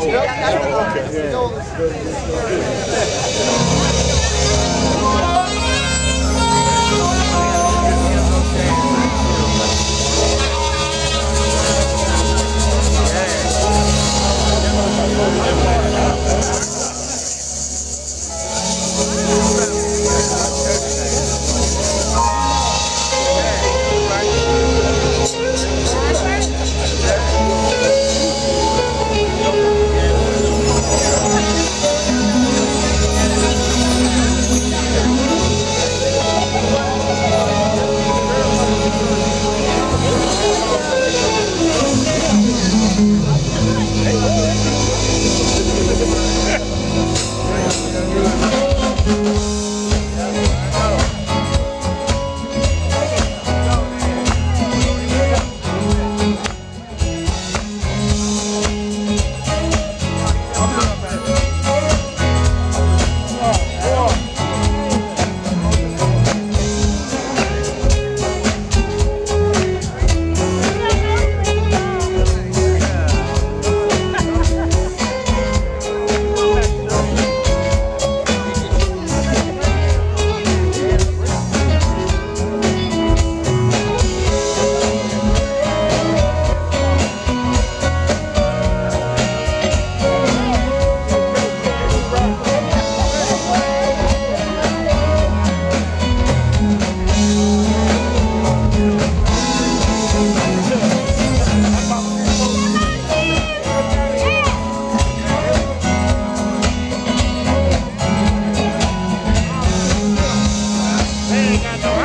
Okay, yeah.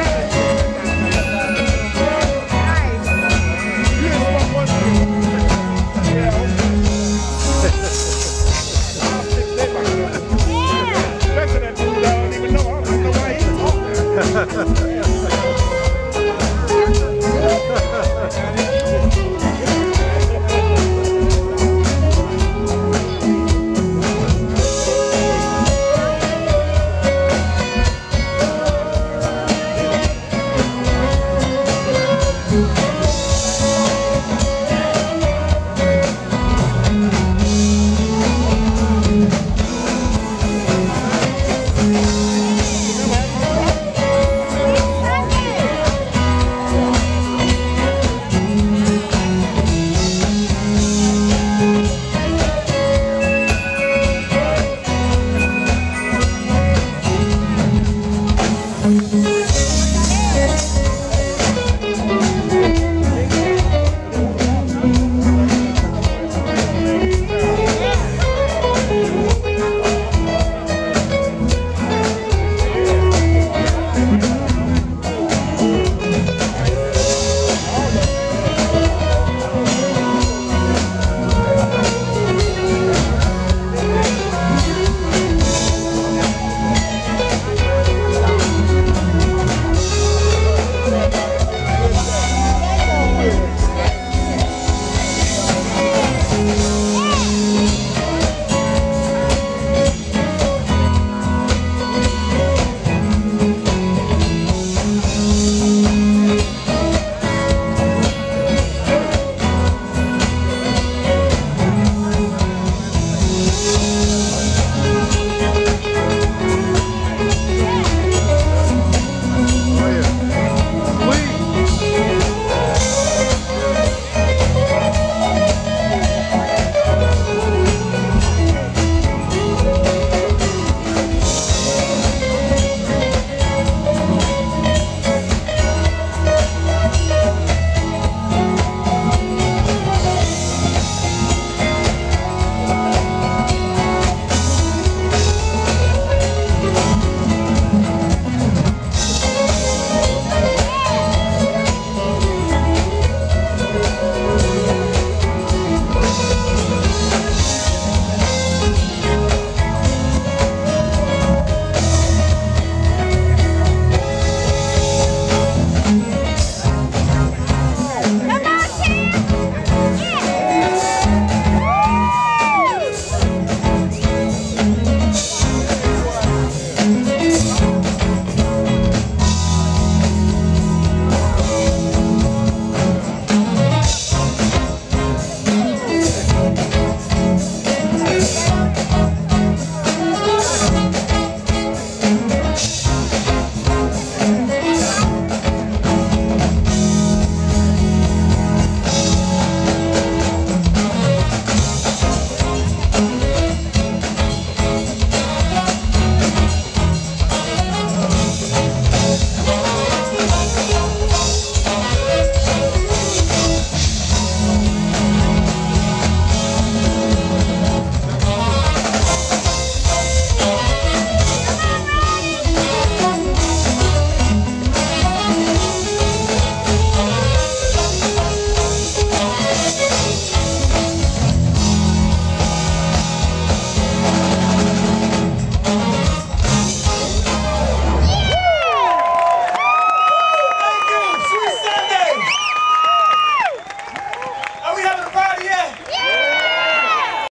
Yeah.